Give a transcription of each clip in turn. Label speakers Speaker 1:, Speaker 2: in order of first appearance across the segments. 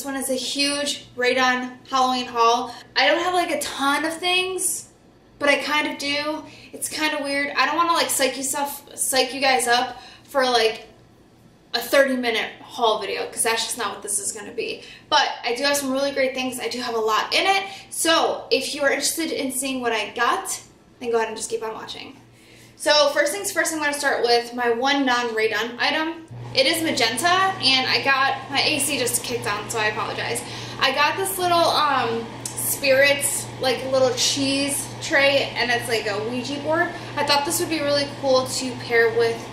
Speaker 1: this one is a huge Rae Dunn Halloween haul. I don't have like a ton of things, but I kind of do. It's kind of weird. I don't want to like psych you psych you guys up for like a 30 minute haul video because that's just not what this is going to be. But I do have some really great things. I do have a lot in it. So if you are interested in seeing what I got, then go ahead and just keep on watching. So first things first, I'm going to start with my one non-Rae Dunn item. It is magenta, and I got, my AC just kicked on, so I apologize. I got this little um, spirits, like little cheese tray, and it's like a Ouija board. I thought this would be really cool to pair with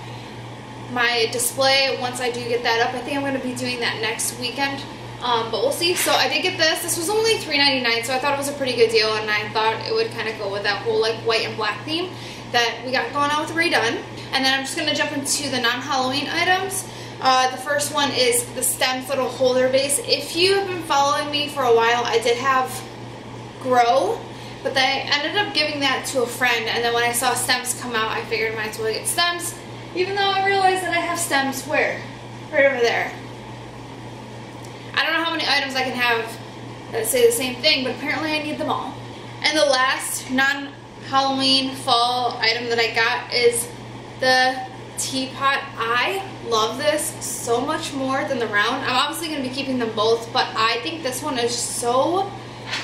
Speaker 1: my display once I do get that up. I think I'm going to be doing that next weekend, um, but we'll see. So I did get this. This was only $3.99, so I thought it was a pretty good deal, and I thought it would kind of go with that whole like white and black theme that we got going on with Rae Dunn. And then I'm just going to jump into the non-Halloween items. Uh, the first one is the Stems little holder base. If you have been following me for a while, I did have Grow, but then I ended up giving that to a friend, and then when I saw Stems come out, I figured I might as well get Stems, even though I realized that I have Stems where? Right over there. I don't know how many items I can have that say the same thing, but apparently I need them all. And the last non-Halloween fall item that I got is the teapot. I love this so much more than the round. I'm obviously going to be keeping them both, but I think this one is so,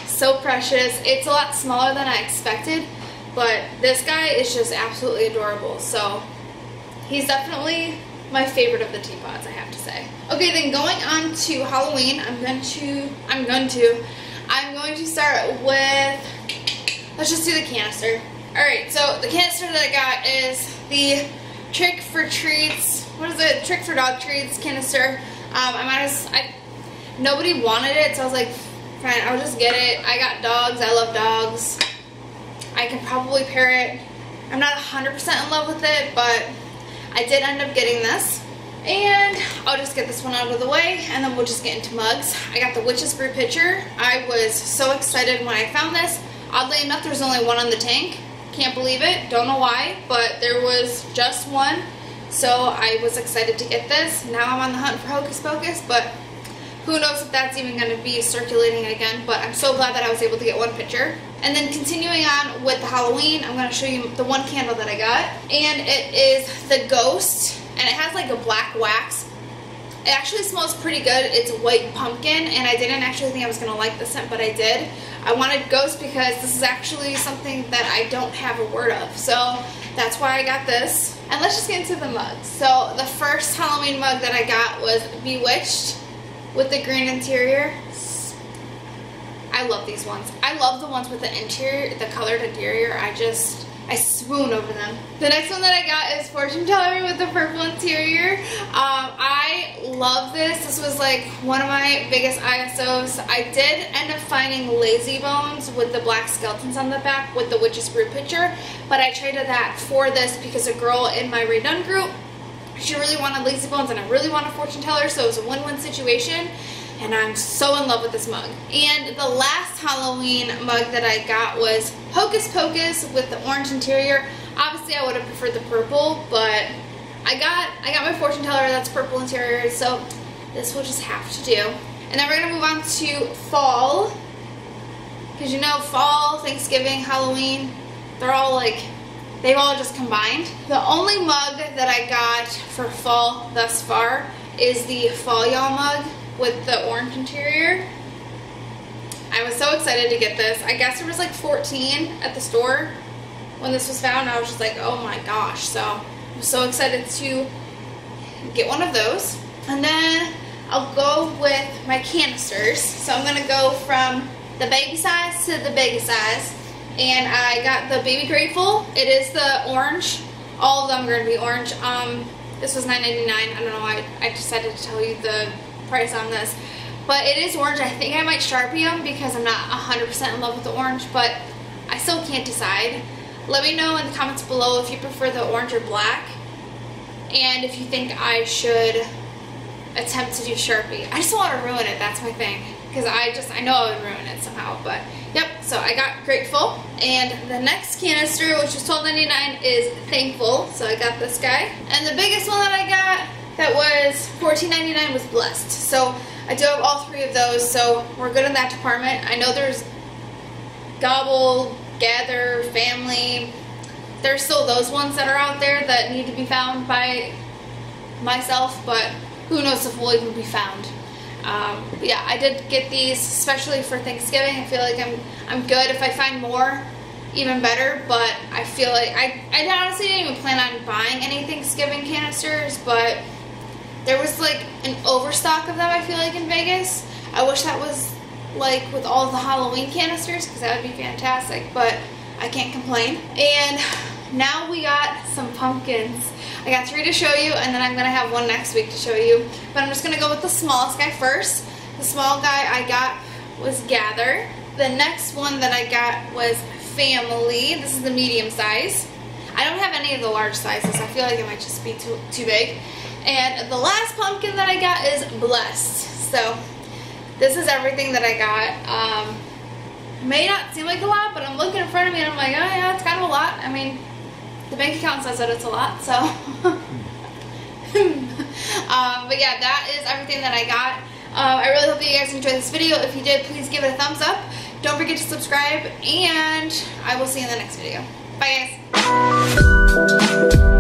Speaker 1: so precious. It's a lot smaller than I expected, but this guy is just absolutely adorable. So he's definitely my favorite of the teapots, I have to say. Okay, then going on to Halloween, I'm going to, I'm going to, I'm going to start with, let's just do the canister. Alright, so the canister that I got is the Trick for Treats, what is it, Trick for Dog Treats canister. Um, I might as, I, nobody wanted it, so I was like, fine, I'll just get it. I got dogs, I love dogs. I can probably pair it. I'm not 100% in love with it, but I did end up getting this. And I'll just get this one out of the way and then we'll just get into mugs. I got the Witch's Brew pitcher. I was so excited when I found this. Oddly enough, there's only one on the tank. Can't believe it. Don't know why, but there was just one. So I was excited to get this. Now I'm on the hunt for Hocus Pocus, but who knows if that's even going to be circulating again, but I'm so glad that I was able to get one picture. And then continuing on with the Halloween, I'm going to show you the one candle that I got. And it is the Ghost, and it has like a black wax. It actually smells pretty good. It's white pumpkin, and I didn't actually think I was going to like the scent, but I did. I wanted Ghost because this is actually something that I don't have a word of. So that's why I got this. And let's just get into the mugs. So the first Halloween mug that I got was Bewitched with the green interior. I love these ones. I love the ones with the interior, the colored interior. I just, I swoon over them. The next one that I got is Fortune Teller with the purple interior. Um, I love this. This was like one of my biggest ISOs. I did end up finding Lazy Bones with the black skeletons on the back with the Witch's Brew picture, but I traded that for this because a girl in my Rae Dunn group she really wanted Lazy Bones and I really wanted Fortune Teller, so it was a win-win situation. And I'm so in love with this mug. And the last Halloween mug that I got was Hocus Pocus with the orange interior. Obviously, I would have preferred the purple, but I got I got my Fortune Teller that's purple interior, so this will just have to do. And then we're gonna move on to fall. Because you know, fall, Thanksgiving, Halloween, they're all like They've all just combined. The only mug that I got for fall thus far is the Fall Y'all mug with the orange interior. I was so excited to get this. I guess it was like 14 at the store when this was found. I was just like, oh my gosh. So I'm so excited to get one of those. And then I'll go with my canisters. So I'm going to go from the baby size to the biggest size and I got the Baby Grateful. It is the orange. All of them are going to be orange. Um, this was $9.99. I don't know why I decided to tell you the price on this. But it is orange. I think I might Sharpie them because I'm not 100% in love with the orange, but I still can't decide. Let me know in the comments below if you prefer the orange or black, and if you think I should attempt to do Sharpie. I just want to ruin it, that's my thing. Because I just, I know I would ruin it somehow, but Yep, so I got Grateful. And the next canister, which was $12.99, is Thankful. So I got this guy. And the biggest one that I got that was $14.99 was Blessed. So I do have all three of those, so we're good in that department. I know there's Gobble, Gather, Family. There's still those ones that are out there that need to be found by myself, but who knows if we'll even be found. Um, yeah, I did get these especially for Thanksgiving. I feel like I'm I'm good. If I find more, even better. But I feel like I I honestly didn't even plan on buying any Thanksgiving canisters, but there was like an overstock of them. I feel like in Vegas. I wish that was like with all the Halloween canisters because that would be fantastic. But I can't complain. And now we got some pumpkins. I got three to show you, and then I'm going to have one next week to show you. But I'm just going to go with the smallest guy first. The small guy I got was Gather. The next one that I got was Family. This is the medium size. I don't have any of the large sizes. I feel like it might just be too, too big. And the last pumpkin that I got is Blessed. So this is everything that I got. Um, may not seem like a lot, but I'm looking in front of me and I'm like, oh yeah, it's kind of a lot. I mean, the bank account says that it's a lot, so. um, but yeah, that is everything that I got. Um, I really hope that you guys enjoyed this video. If you did, please give it a thumbs up. Don't forget to subscribe, and I will see you in the next video. Bye, guys.